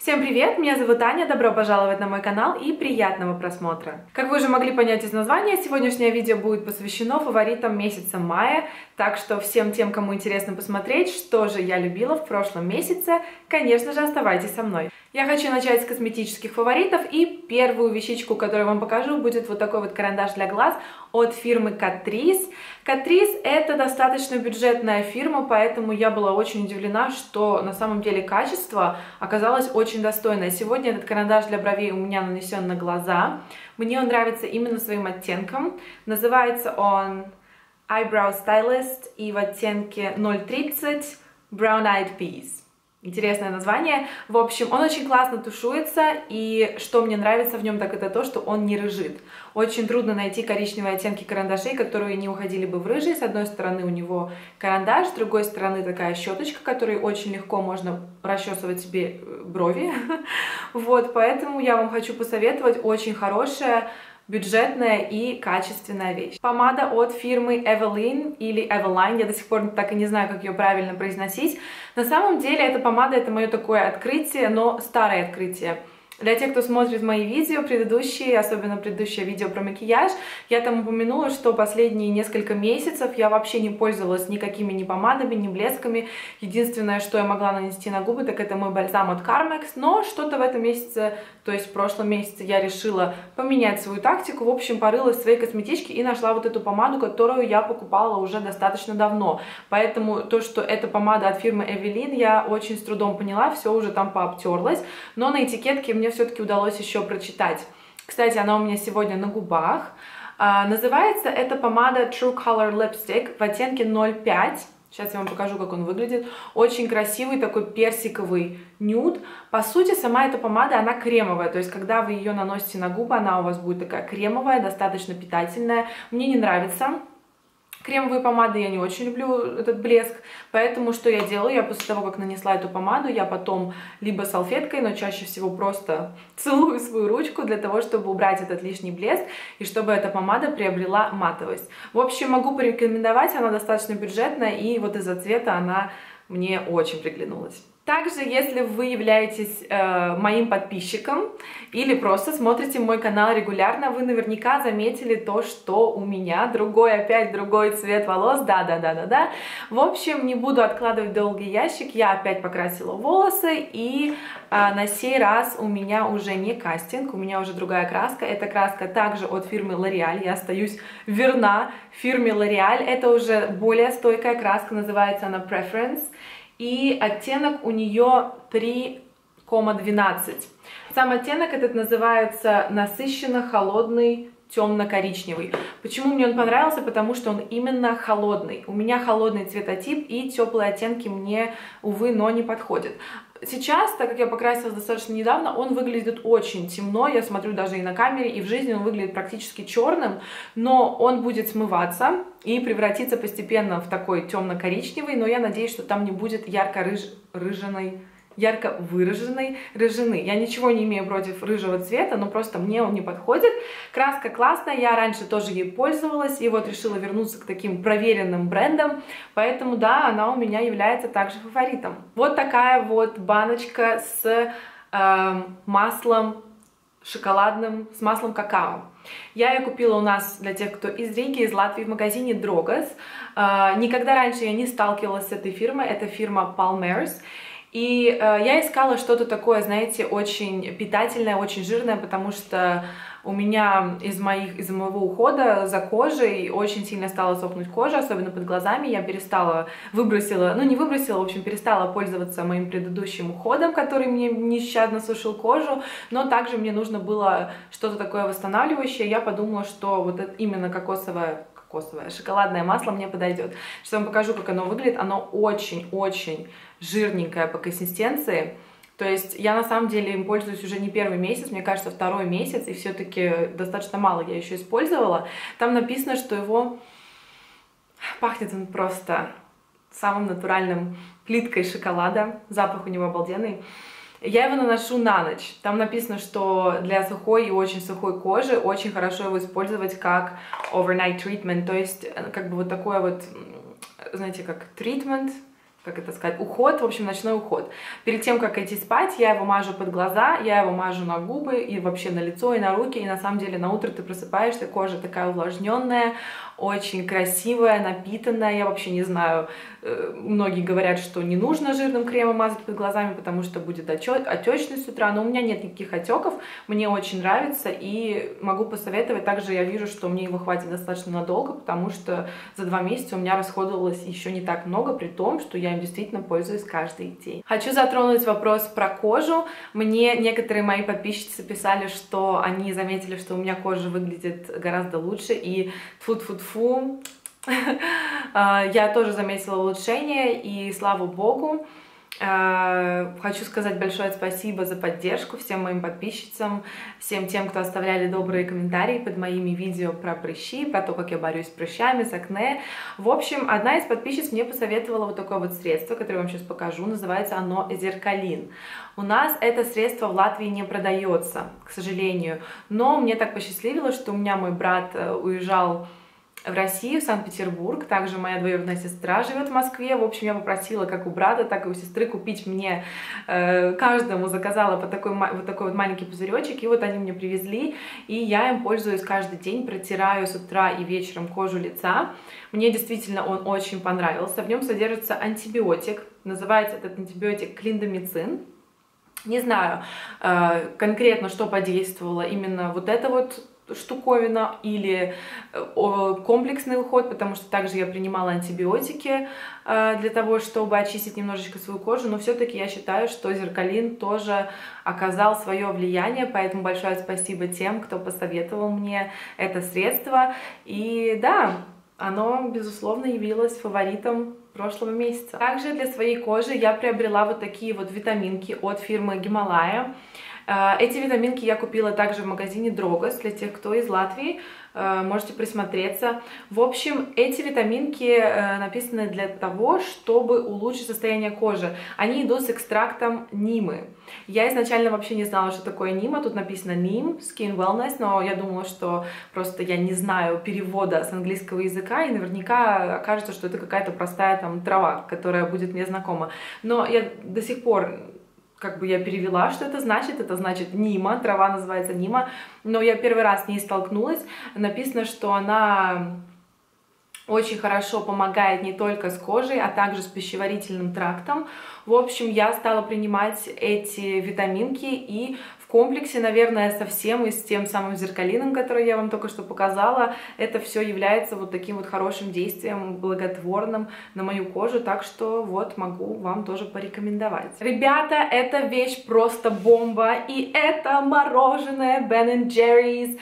Всем привет, меня зовут Аня, добро пожаловать на мой канал и приятного просмотра. Как вы уже могли понять из названия, сегодняшнее видео будет посвящено фаворитам месяца мая, так что всем тем, кому интересно посмотреть, что же я любила в прошлом месяце, конечно же оставайтесь со мной. Я хочу начать с косметических фаворитов и первую вещичку, которую вам покажу, будет вот такой вот карандаш для глаз от фирмы Catrice. Catrice это достаточно бюджетная фирма, поэтому я была очень удивлена, что на самом деле качество оказалось очень достойное. Сегодня этот карандаш для бровей у меня нанесен на глаза. Мне он нравится именно своим оттенком. Называется он Eyebrow Stylist и в оттенке 030 Brown Eyed Peas. Интересное название. В общем, он очень классно тушуется, и что мне нравится в нем, так это то, что он не рыжит. Очень трудно найти коричневые оттенки карандашей, которые не уходили бы в рыжий. С одной стороны у него карандаш, с другой стороны такая щеточка, которой очень легко можно расчесывать себе э, брови. Вот, поэтому я вам хочу посоветовать очень хорошая бюджетная и качественная вещь. Помада от фирмы Evelyn или Eveline, я до сих пор так и не знаю, как ее правильно произносить. На самом деле эта помада это мое такое открытие, но старое открытие. Для тех, кто смотрит мои видео предыдущие, особенно предыдущее видео про макияж, я там упомянула, что последние несколько месяцев я вообще не пользовалась никакими ни помадами, ни блесками. Единственное, что я могла нанести на губы, так это мой бальзам от Carmex, но что-то в этом месяце, то есть в прошлом месяце я решила поменять свою тактику. В общем, порылась в своей косметичке и нашла вот эту помаду, которую я покупала уже достаточно давно. Поэтому то, что это помада от фирмы Evelyn, я очень с трудом поняла, все уже там пообтерлась. Но на этикетке мне все-таки удалось еще прочитать. Кстати, она у меня сегодня на губах. А, называется эта помада True Color Lipstick в оттенке 05. Сейчас я вам покажу, как он выглядит. Очень красивый такой персиковый нюд. По сути, сама эта помада, она кремовая. То есть, когда вы ее наносите на губы, она у вас будет такая кремовая, достаточно питательная. Мне не нравится. Кремовые помады я не очень люблю этот блеск, поэтому что я делаю? Я после того, как нанесла эту помаду, я потом либо салфеткой, но чаще всего просто целую свою ручку для того, чтобы убрать этот лишний блеск и чтобы эта помада приобрела матовость. В общем, могу порекомендовать, она достаточно бюджетная и вот из-за цвета она мне очень приглянулась. Также, если вы являетесь э, моим подписчиком или просто смотрите мой канал регулярно, вы наверняка заметили то, что у меня другой, опять другой цвет волос, да-да-да-да-да. В общем, не буду откладывать долгий ящик, я опять покрасила волосы, и э, на сей раз у меня уже не кастинг, у меня уже другая краска. Эта краска также от фирмы L'Oreal, я остаюсь верна фирме L'Oreal. Это уже более стойкая краска, называется она Preference и оттенок у нее 3,12. Сам оттенок этот называется насыщенно холодный темно-коричневый. Почему мне он понравился? Потому что он именно холодный. У меня холодный цветотип и теплые оттенки мне, увы, но не подходят. Сейчас, так как я покрасилась достаточно недавно, он выглядит очень темно, я смотрю даже и на камере, и в жизни он выглядит практически черным, но он будет смываться и превратиться постепенно в такой темно-коричневый, но я надеюсь, что там не будет ярко-рыжий ярко выраженной рыжины. Я ничего не имею против рыжего цвета, но просто мне он не подходит. Краска классная, я раньше тоже ей пользовалась, и вот решила вернуться к таким проверенным брендам, поэтому да, она у меня является также фаворитом. Вот такая вот баночка с э, маслом шоколадным, с маслом какао. Я ее купила у нас, для тех, кто из Риги, из Латвии, в магазине Дрогас. Э, никогда раньше я не сталкивалась с этой фирмой, это фирма Palmers. И э, я искала что-то такое, знаете, очень питательное, очень жирное, потому что у меня из, моих, из моего ухода за кожей очень сильно стала сохнуть кожа, особенно под глазами. Я перестала, выбросила, ну не выбросила, в общем, перестала пользоваться моим предыдущим уходом, который мне нещадно сушил кожу, но также мне нужно было что-то такое восстанавливающее. Я подумала, что вот это именно кокосовое кокосовое шоколадное масло мне подойдет. Сейчас вам покажу, как оно выглядит. Оно очень-очень жирненькая по консистенции. То есть я на самом деле им пользуюсь уже не первый месяц, мне кажется, второй месяц, и все-таки достаточно мало я еще использовала. Там написано, что его пахнет он просто самым натуральным плиткой шоколада. Запах у него обалденный. Я его наношу на ночь. Там написано, что для сухой и очень сухой кожи очень хорошо его использовать как overnight treatment, то есть э, как бы вот такое вот, знаете, как treatment, как это сказать, уход, в общем, ночной уход. Перед тем, как идти спать, я его мажу под глаза, я его мажу на губы и вообще на лицо, и на руки, и на самом деле на утро ты просыпаешься, кожа такая увлажненная, очень красивая, напитанная, я вообще не знаю, э, многие говорят, что не нужно жирным кремом мазать под глазами, потому что будет отечность с утра, но у меня нет никаких отеков, мне очень нравится, и могу посоветовать, также я вижу, что мне его хватит достаточно надолго, потому что за два месяца у меня расходовалось еще не так много, при том, что я им действительно пользуюсь каждый день. Хочу затронуть вопрос про кожу. Мне некоторые мои подписчицы писали, что они заметили, что у меня кожа выглядит гораздо лучше, и тфу-тфу-тфу, фу а, я тоже заметила улучшение, и слава богу. А, хочу сказать большое спасибо за поддержку всем моим подписчицам, всем тем, кто оставляли добрые комментарии под моими видео про прыщи, про то, как я борюсь с прыщами, с акне. В общем, одна из подписчиц мне посоветовала вот такое вот средство, которое я вам сейчас покажу. Называется оно Зеркалин. У нас это средство в Латвии не продается, к сожалению. Но мне так посчастливилось, что у меня мой брат э, уезжал в Россию, в Санкт-Петербург. Также моя двоюродная сестра живет в Москве. В общем, я попросила как у брата, так и у сестры купить мне, э, каждому заказала по такой, вот такой вот маленький пузыречек. И вот они мне привезли, и я им пользуюсь каждый день, протираю с утра и вечером кожу лица. Мне действительно он очень понравился. В нем содержится антибиотик. Называется этот антибиотик клиндомицин. Не знаю э, конкретно, что подействовало именно вот это вот штуковина или э, комплексный уход, потому что также я принимала антибиотики э, для того, чтобы очистить немножечко свою кожу, но все-таки я считаю, что зеркалин тоже оказал свое влияние, поэтому большое спасибо тем, кто посоветовал мне это средство. И да, оно, безусловно, явилось фаворитом прошлого месяца. Также для своей кожи я приобрела вот такие вот витаминки от фирмы Гималая. Э, эти витаминки я купила также в магазине Дрогос, для тех, кто из Латвии, э, можете присмотреться. В общем, эти витаминки э, написаны для того, чтобы улучшить состояние кожи. Они идут с экстрактом нимы. Я изначально вообще не знала, что такое нима, тут написано ним, skin wellness, но я думала, что просто я не знаю перевода с английского языка, и наверняка окажется, что это какая-то простая там трава, которая будет мне знакома. Но я до сих пор как бы я перевела, что это значит. Это значит Нима, трава называется Нима. Но я первый раз с ней столкнулась. Написано, что она очень хорошо помогает не только с кожей, а также с пищеварительным трактом. В общем, я стала принимать эти витаминки и комплексе, наверное, со всем и с тем самым зеркалином, который я вам только что показала, это все является вот таким вот хорошим действием, благотворным на мою кожу, так что вот могу вам тоже порекомендовать. Ребята, эта вещь просто бомба, и это мороженое Ben Jerry's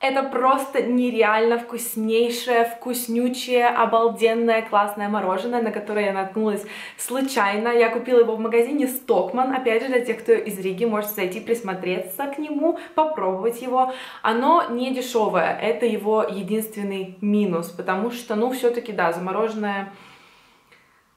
это просто нереально вкуснейшее, вкуснючее, обалденное, классное мороженое, на которое я наткнулась случайно. Я купила его в магазине Stockman. Опять же, для тех, кто из Риги, можете зайти, присмотреться к нему, попробовать его. Оно не дешевое, это его единственный минус, потому что, ну, все-таки, да, за мороженое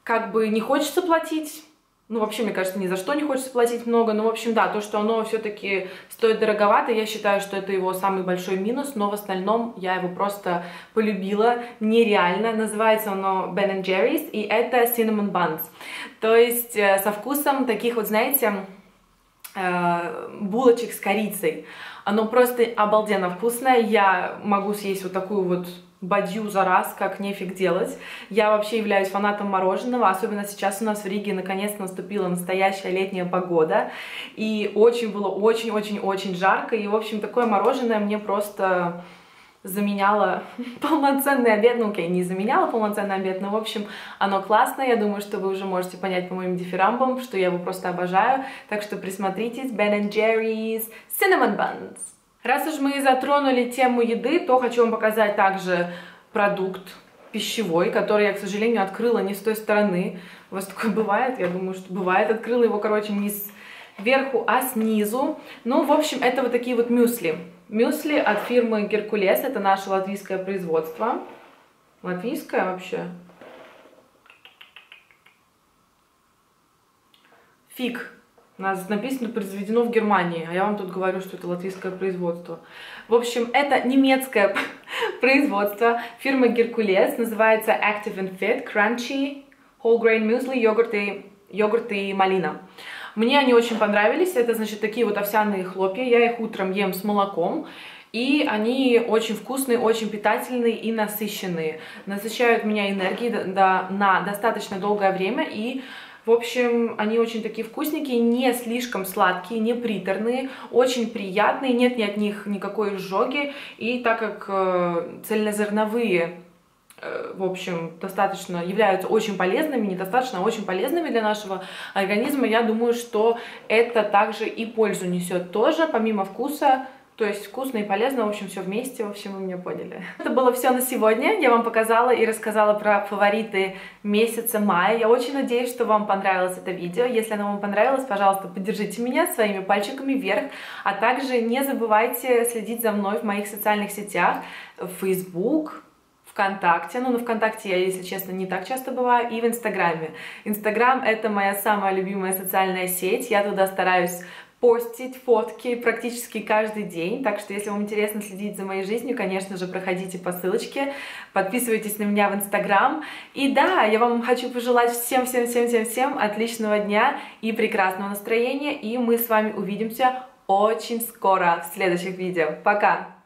как бы не хочется платить, ну, вообще, мне кажется, ни за что не хочется платить много. Но, в общем, да, то, что оно все-таки стоит дороговато, я считаю, что это его самый большой минус, но в остальном я его просто полюбила нереально. Называется оно Ben Jerry's, и это Cinnamon Buns. То есть э, со вкусом таких вот, знаете, э, булочек с корицей. Оно просто обалденно вкусное. Я могу съесть вот такую вот бадью за раз, как нефиг делать. Я вообще являюсь фанатом мороженого, особенно сейчас у нас в Риге наконец наступила настоящая летняя погода, и очень было очень-очень-очень жарко, и, в общем, такое мороженое мне просто заменяло полноценный обед, ну окей, не заменяло полноценный обед, но в общем оно классное, я думаю, что вы уже можете понять по моим дифирамбам, что я его просто обожаю, так что присмотритесь, Ben Jerry's Cinnamon Buns. Раз уж мы затронули тему еды, то хочу вам показать также продукт пищевой, который я, к сожалению, открыла не с той стороны. У вас такое бывает? Я думаю, что бывает. Открыла его, короче, не сверху, а снизу. Ну, в общем, это вот такие вот мюсли. Мюсли от фирмы Геркулес. Это наше латвийское производство. Латвийское вообще? Фиг у нас написано произведено в Германии, а я вам тут говорю, что это латвийское производство. В общем, это немецкое производство фирмы Геркулес, называется Active and Fit Crunchy whole grain muesli, йогурт и, йогурт и малина. Мне они очень понравились, это, значит, такие вот овсяные хлопья, я их утром ем с молоком, и они очень вкусные, очень питательные и насыщенные. Насыщают меня энергией на достаточно долгое время. И в общем, они очень такие вкусненькие, не слишком сладкие, не приторные, очень приятные, нет ни от них никакой изжоги. И так как э, цельнозерновые в общем, достаточно являются очень полезными, недостаточно очень полезными для нашего организма, я думаю, что это также и пользу несет тоже, помимо вкуса, то есть вкусно и полезно, в общем, все вместе, в общем, вы меня поняли. Это было все на сегодня. Я вам показала и рассказала про фавориты месяца мая. Я очень надеюсь, что вам понравилось это видео. Если оно вам понравилось, пожалуйста, поддержите меня своими пальчиками вверх. А также не забывайте следить за мной в моих социальных сетях. Facebook, ВКонтакте, ну на ВКонтакте я, если честно, не так часто бываю, и в Инстаграме. Инстаграм это моя самая любимая социальная сеть, я туда стараюсь постить фотки практически каждый день, так что если вам интересно следить за моей жизнью, конечно же, проходите по ссылочке, подписывайтесь на меня в Инстаграм. И да, я вам хочу пожелать всем-всем-всем-всем-всем отличного дня и прекрасного настроения, и мы с вами увидимся очень скоро в следующих видео. Пока!